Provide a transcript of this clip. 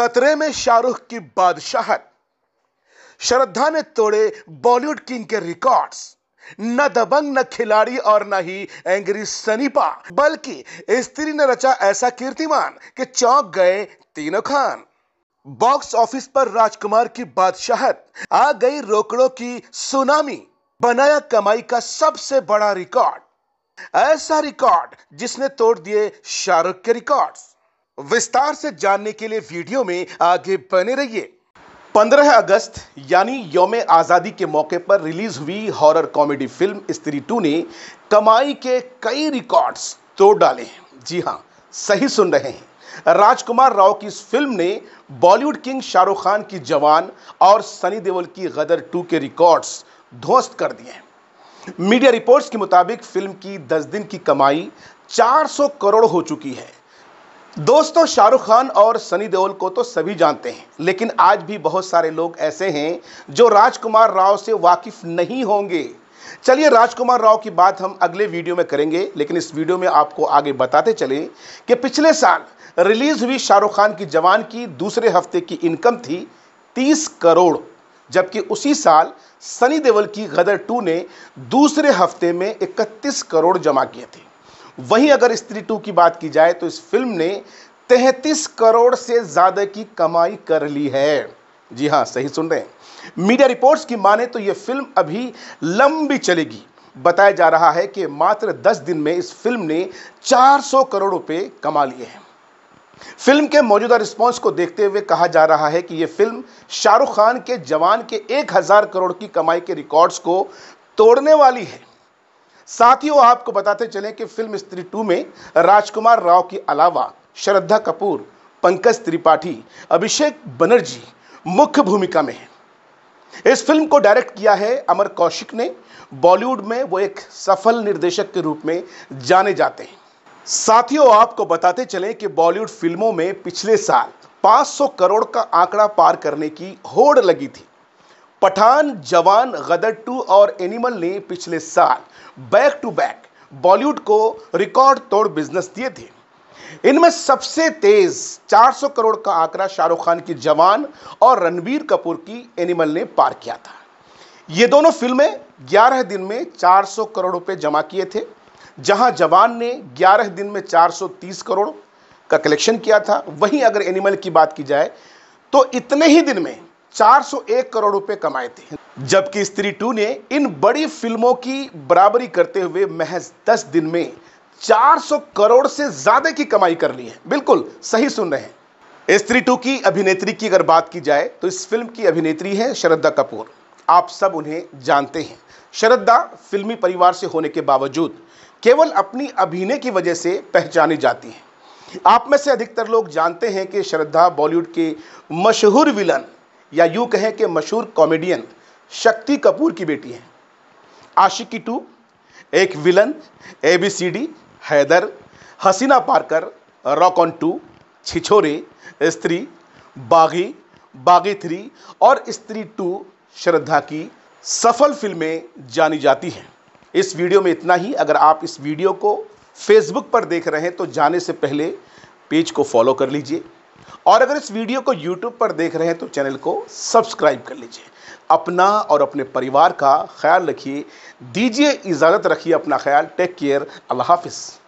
खतरे में शाहरुख की बादशाहत। श्रद्धा ने तोड़े बॉलीवुड किंग के रिकॉर्ड्स न दबंग, न खिलाड़ी और न ही एंग्री सनीपा, बल्कि स्त्री ने रचा ऐसा कीर्तिमान कि चौंक गए तीनों खान। बॉक्स ऑफ़िस पर राजकुमार की बादशाहत, आ गई रोकड़ों की सुनामी, बनाया कमाई का सबसे बड़ा रिकॉर्ड ऐसा रिकॉर्ड जिसने तोड़ दिए शाहरुख के रिकॉर्ड्स विस्तार से जानने के लिए वीडियो में आगे बने रहिए। 15 अगस्त, यानी योम आज़ादी के मौके पर रिलीज़ हुई horror comedy film Stree two ने कमाई के कई रिकॉर्ड्स तोड़ डाले हैं। जी हाँ सही सुन रहे हैं। राजकुमार राव की इस फ़िल्म ने बॉलीवुड किंग शाहरुख खान की जवान और सनी देओल की गदर टू के रिकॉर्ड्स ध्वस्त कर दिए हैं। मीडिया रिपोर्ट्स के मुताबिक फ़िल्म की 10 दिन की कमाई 400 करोड़ हो चुकी है। दोस्तों, शाहरुख खान और सनी देओल को तो सभी जानते हैं, लेकिन आज भी बहुत सारे लोग ऐसे हैं जो राजकुमार राव से वाकिफ नहीं होंगे। चलिए, राजकुमार राव की बात हम अगले वीडियो में करेंगे, लेकिन इस वीडियो में आपको आगे बताते चले कि पिछले साल रिलीज़ हुई शाहरुख खान की जवान की दूसरे हफ़्ते की इनकम थी 30 करोड़, जबकि उसी साल सनी देओल की गदर टू ने दूसरे हफ़्ते में 31 करोड़ जमा किए थे। वहीं अगर स्त्री टू की बात की जाए तो इस फ़िल्म ने 33 करोड़ से ज़्यादा की कमाई कर ली है। जी हाँ, सही सुन रहे हैं। मीडिया रिपोर्ट्स की माने तो यह फ़िल्म अभी लंबी चलेगी। बताया जा रहा है कि मात्र 10 दिन में इस फ़िल्म ने 400 करोड़ रुपए कमा लिए हैं। फ़िल्म के मौजूदा रिस्पांस को देखते हुए कहा जा रहा है कि यह फ़िल्म शाहरुख खान के जवान के 1000 करोड़ की कमाई के रिकॉर्ड्स को तोड़ने वाली है। साथ वो आपको बताते चले कि फ़िल्म स्त्री टू में राजकुमार राव के अलावा श्रद्धा कपूर, पंकज त्रिपाठी, अभिषेक बनर्जी मुख्य भूमिका में है। इस फ़िल्म को डायरेक्ट किया है अमर कौशिक ने। बॉलीवुड में वो एक सफल निर्देशक के रूप में जाने जाते हैं। साथियों, आपको बताते चले कि बॉलीवुड फ़िल्मों में पिछले साल 500 करोड़ का आंकड़ा पार करने की होड़ लगी थी। पठान, जवान, गदर टू और एनिमल ने पिछले साल बैक टू बैक बॉलीवुड को रिकॉर्ड तोड़ बिज़नेस दिए थे। इनमें सबसे तेज 400 करोड़ का आंकड़ा शाहरुख खान की जवान और रणबीर कपूर की एनिमल ने पार किया था। ये दोनों फ़िल्में 11 दिन में 400 करोड़ रुपए जमा किए थे, जहाँ जवान ने 11 दिन में 430 करोड़ का कलेक्शन किया था। वहीं अगर एनिमल की बात की जाए तो इतने ही दिन में 401 करोड़ रुपए कमाए थे। जबकि स्त्री टू ने इन बड़ी फ़िल्मों की बराबरी करते हुए महज 10 दिन में 400 करोड़ से ज़्यादा की कमाई कर ली है। बिल्कुल सही सुन रहे हैं। स्त्री टू की अभिनेत्री की अगर बात की जाए तो इस फ़िल्म की अभिनेत्री है श्रद्धा कपूर। आप सब उन्हें जानते हैं। श्रद्धा फिल्मी परिवार से होने के बावजूद केवल अपनी अभिनय की वजह से पहचानी जाती हैं। आप में से अधिकतर लोग जानते हैं कि श्रद्धा बॉलीवुड के मशहूर विलन या यूँ कहें कि मशहूर कॉमेडियन शक्ति कपूर की बेटी हैं। Aashiqui two, Ek villain A B C D Haider, Haseena Parkar, rock on two, Chhichhore, Stree, Baaghi Baaghi three और स्त्री टू श्रद्धा की सफल फ़िल्में जानी जाती हैं। इस वीडियो में इतना ही। अगर आप इस वीडियो को फेसबुक पर देख रहे हैं तो जाने से पहले पेज को फॉलो कर लीजिए। और अगर इस वीडियो को यूट्यूब पर देख रहे हैं तो चैनल को सब्सक्राइब कर लीजिए। अपना और अपने परिवार का ख्याल रखिए। दीजिए इजाज़त रखिए अपना ख्याल। टेक केयर अल्लाह हाफिज़।